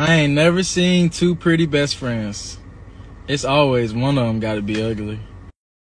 I ain't never seen two pretty best friends. It's always one of them got to be ugly.